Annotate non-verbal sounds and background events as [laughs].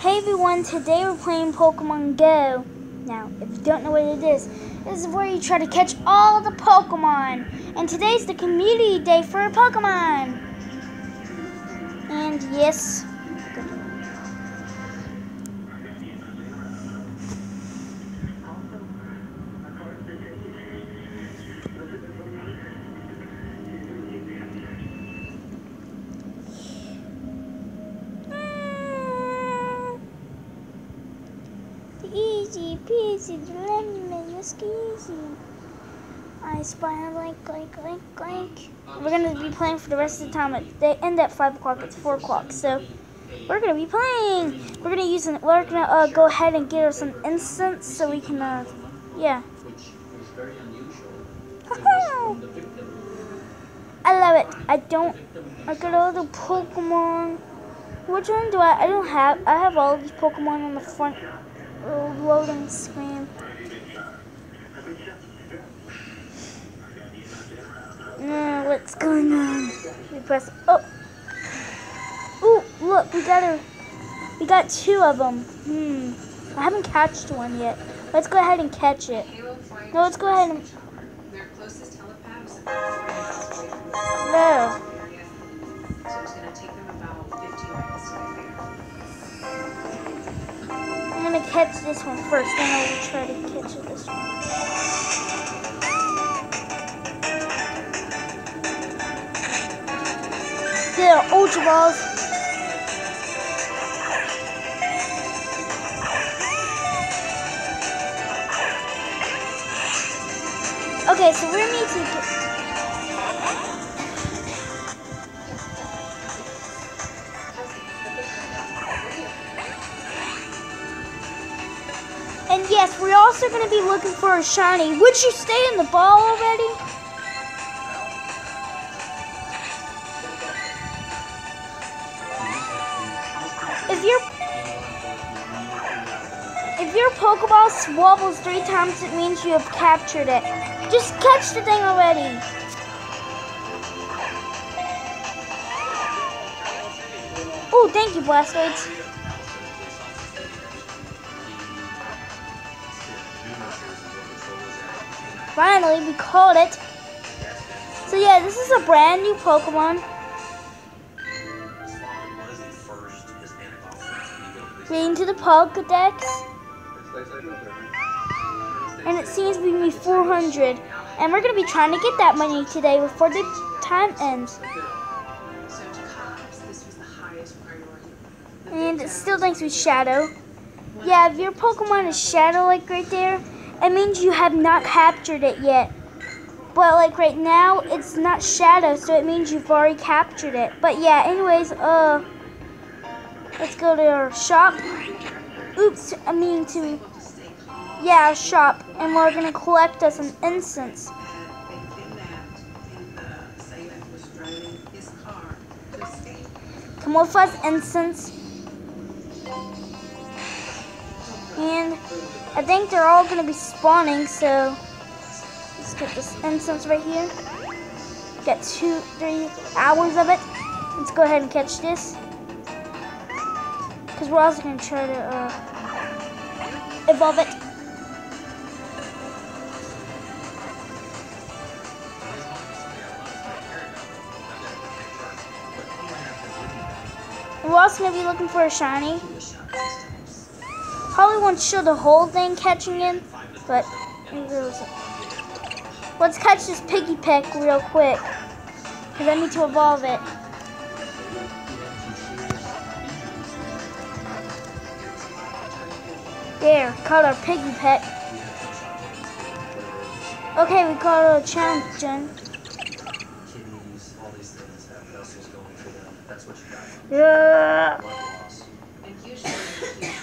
Hey everyone, today we're playing Pokemon Go. Now, if you don't know what it is, this is where you try to catch all the Pokemon. And today's the community day for Pokemon. And yes, Easy peasy lemon squeezy. I spy like like like like. We're gonna be playing for the rest of the time. They end at five o'clock. It's four o'clock, so we're gonna be playing. We're gonna use an. We're gonna uh, go ahead and get us an incense so we can. Uh, yeah. I love it. I don't. I got all the Pokemon. Which one do I? I don't have. I have all these Pokemon on the front loading screen. Uh, what's going on? We press. Oh. Ooh, look, we got a. We got two of them. Hmm. I haven't catched one yet. Let's go ahead and catch it. No, let's go ahead and. Gonna catch this one first, then I'll try to catch this one. Yeah, Ultra Balls. Okay, so we're going yes, we're also going to be looking for a shiny. Would you stay in the ball already? If your if your Pokeball swabbles three times, it means you have captured it. Just catch the thing already. Oh, thank you, Blastoise. Finally, we caught it. So yeah, this is a brand new Pokemon. Getting to the Pokedex. And it seems to be 400. And we're going to be trying to get that money today before the time ends. And it still thinks we Shadow. Yeah, if your Pokemon is Shadow like right there, it means you have not captured it yet. But like right now, it's not shadow, so it means you've already captured it. But yeah, anyways, uh, let's go to our shop. Oops, I mean to, yeah, shop, and we're gonna collect us an incense. Come with us, incense. I think they're all going to be spawning, so let's get this incense right here. Get two, three hours of it. Let's go ahead and catch this. Because we're also going to try to uh, evolve it. We're also going to be looking for a shiny. Probably won't show the whole thing catching in, but let's catch this Pikipek real quick. Because I need to evolve it. There, caught our Pikipek. Okay, we caught a champion. Yeah. [laughs]